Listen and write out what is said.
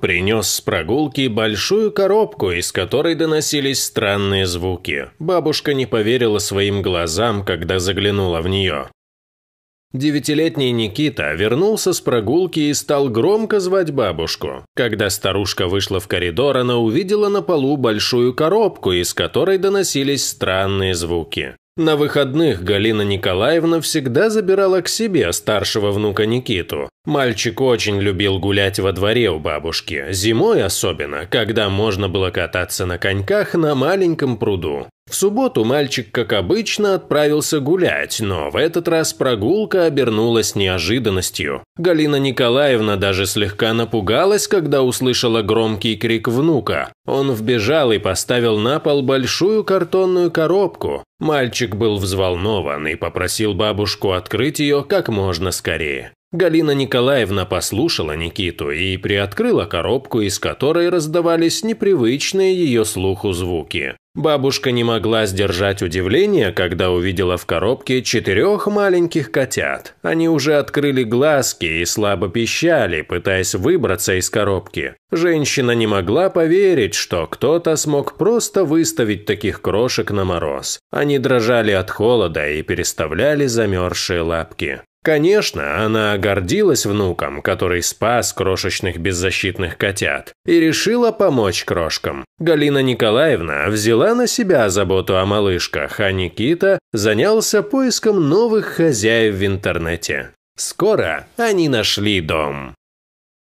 принес с прогулки большую коробку, из которой доносились странные звуки. Бабушка не поверила своим глазам, когда заглянула в нее. Девятилетний Никита вернулся с прогулки и стал громко звать бабушку. Когда старушка вышла в коридор, она увидела на полу большую коробку, из которой доносились странные звуки. На выходных Галина Николаевна всегда забирала к себе старшего внука Никиту. Мальчик очень любил гулять во дворе у бабушки, зимой особенно, когда можно было кататься на коньках на маленьком пруду. В субботу мальчик, как обычно, отправился гулять, но в этот раз прогулка обернулась неожиданностью. Галина Николаевна даже слегка напугалась, когда услышала громкий крик внука. Он вбежал и поставил на пол большую картонную коробку. Мальчик был взволнован и попросил бабушку открыть ее как можно скорее. Галина Николаевна послушала Никиту и приоткрыла коробку, из которой раздавались непривычные ее слуху звуки. Бабушка не могла сдержать удивление, когда увидела в коробке четырех маленьких котят. Они уже открыли глазки и слабо пищали, пытаясь выбраться из коробки. Женщина не могла поверить, что кто-то смог просто выставить таких крошек на мороз. Они дрожали от холода и переставляли замерзшие лапки. Конечно, она гордилась внуком, который спас крошечных беззащитных котят, и решила помочь крошкам. Галина Николаевна взяла на себя заботу о малышках, а Никита занялся поиском новых хозяев в интернете. Скоро они нашли дом.